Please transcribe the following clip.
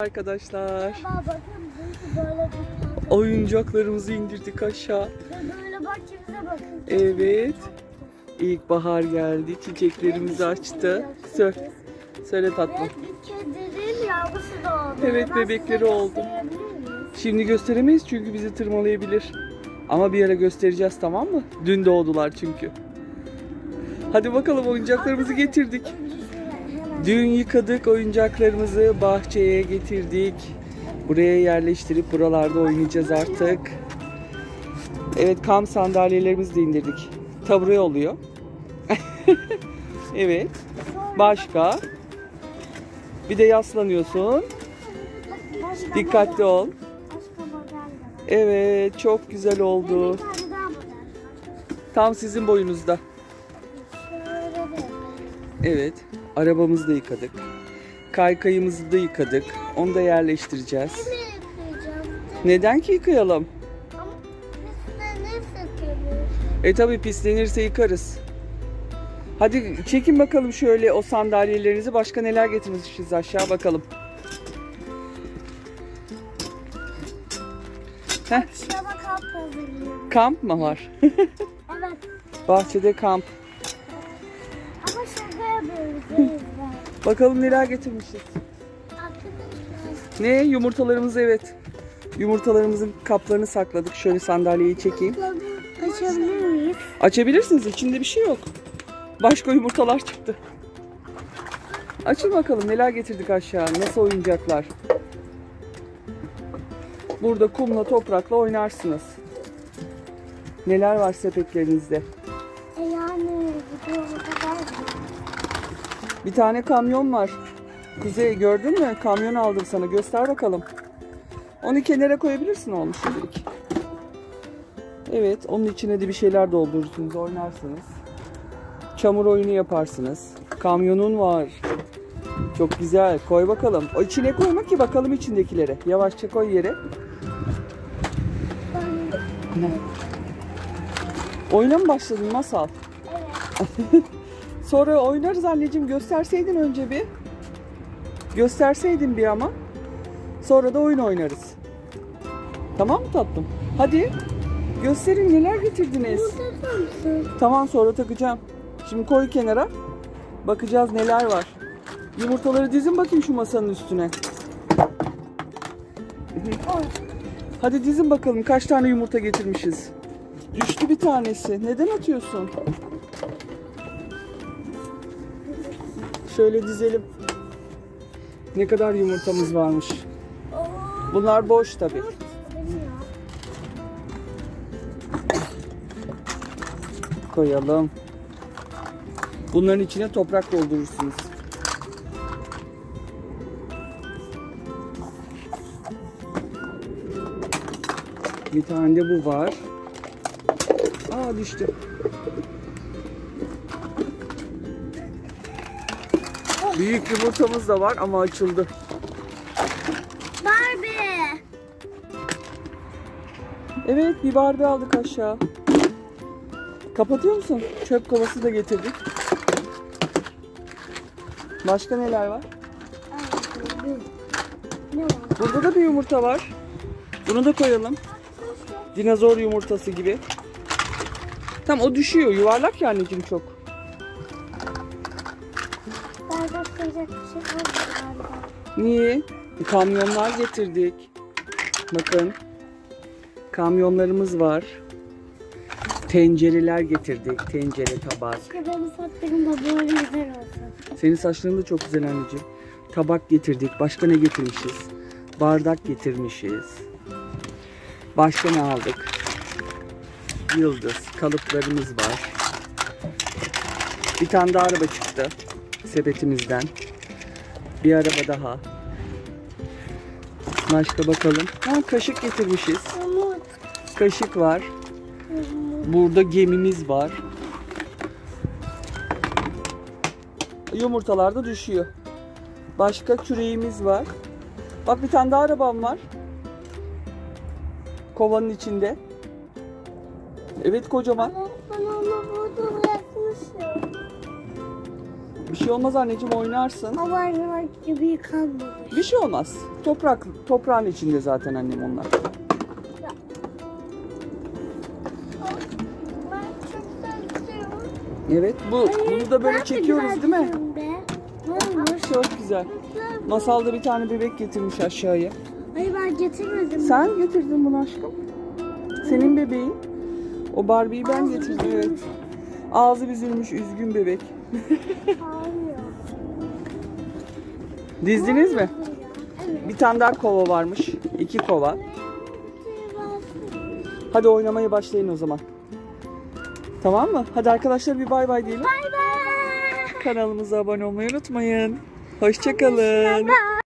Arkadaşlar bakın böyle bir oyuncaklarımızı indirdik aşağı. Böyle bahçemize bakın. Evet. İlkbahar geldi. Çiçeklerimizi açtı. Sö söyle tatlım. Ve bir kedinin yavrusu doğdu. Evet, bebekleri oldu. Şimdi gösteremeyiz çünkü bizi tırmalayabilir. Ama bir ara göstereceğiz tamam mı? Dün doğdular çünkü. Hadi bakalım oyuncaklarımızı getirdik. Dün yıkadık oyuncaklarımızı bahçeye getirdik. Buraya yerleştirip buralarda oynayacağız artık. Evet kamp sandalyelerimizi de indirdik. Tabure oluyor. evet. Başka? Bir de yaslanıyorsun. Dikkatli ol. Evet çok güzel oldu. Tam sizin boyunuzda. Evet. Arabamızı da yıkadık. Kaykayımızı da yıkadık. Onu da yerleştireceğiz. Neden ki yıkayalım? Ama ne sıkılır? E tabi pislenirse yıkarız. Hadi çekin bakalım şöyle o sandalyelerinizi. Başka neler getirmişiz aşağı bakalım. Heh, kamp mı var? Evet. Bahçede kamp. Bakalım neler getirmişiz. Ne? Yumurtalarımız evet. Yumurtalarımızın kaplarını sakladık. Şöyle sandalyeyi çekeyim. Açabilir miyiz? Açabilirsiniz. İçinde bir şey yok. Başka yumurtalar çıktı. Açın bakalım neler getirdik aşağı. Nasıl oyuncaklar. Burada kumla toprakla oynarsınız. Neler var sepetlerinizde? Bir tane kamyon var. Kuzey gördün mü? Kamyon aldım sana. Göster bakalım. Onu kenara koyabilirsin oğlum şimdilik. Evet, onun içine de bir şeyler doldurursunuz, oynarsınız. Çamur oyunu yaparsınız. Kamyonun var. Çok güzel. Koy bakalım. O içine koyma ki bakalım içindekilere. Yavaşça koy yere. Ne? Oyuna mı başladın Masal? Evet. Sonra oynarız anneciğim. Gösterseydin önce bir. Gösterseydin bir ama. Sonra da oyun oynarız. Tamam mı tatlım? Hadi. Gösterin neler getirdiniz. Tamam sonra takacağım. Şimdi koy kenara. Bakacağız neler var. Yumurtaları dizin bakayım şu masanın üstüne. Hadi dizin bakalım kaç tane yumurta getirmişiz. Düştü bir tanesi. Neden atıyorsun? Şöyle dizelim. Ne kadar yumurtamız varmış. Bunlar boş tabi. Koyalım. Bunların içine toprak doldurursunuz. Bir tane de bu var. Aa düştü. Büyük yumurtamız da var ama açıldı. Barbie. Evet bir Barbie aldık aşağı. Kapatıyor musun? Çöp kovası da getirdik. Başka neler var? Burada da bir yumurta var. Bunu da koyalım. Dinozor yumurtası gibi. Tam o düşüyor. Yuvarlak ya anneciğim çok. Bir şey galiba? Niye? Kamyonlar getirdik. Bakın. Kamyonlarımız var. Tencereler getirdik. Tencere, tabak. Keşke benim sattığım da böyle güzel olsun. Senin saçların da çok güzel anneciğim. Tabak getirdik. Başka ne getirmişiz? Bardak getirmişiz. Başka ne aldık? Yıldız. Kalıplarımız var. Bir tane daha araba çıktı. Sepetimizden. Bir araba daha. Başka bakalım. Ha, kaşık getirmişiz. Kaşık var. Burada gemimiz var. Yumurtalar da düşüyor. Başka küreğimiz var. Bak bir tane daha arabam var. Kovanın içinde. Evet kocaman. Ama ben onu burada bırakmışım. Bir şey olmaz anneciğim oynarsın. Ama oynamak gibi yıkanmamış. Bir şey olmaz. Toprak, toprağın içinde zaten annem onlar. Evet bu bunu da böyle çekiyoruz değil mi? Çok güzel. Masalda bir tane bebek getirmiş aşağıya. Hayır ben getirmedim. Sen getirdin bunu aşkım. Senin bebeğin. O Barbie'yi ben getirdim evet. Ağzı büzülmüş üzgün bebek. Dizdiniz mi? Evet. Bir tane daha kova varmış. İki kova. Hadi oynamaya başlayın o zaman. Tamam mı? Hadi arkadaşlar bir bay bay diyelim. Bay bay. Kanalımıza abone olmayı unutmayın. Hoşçakalın. Bye.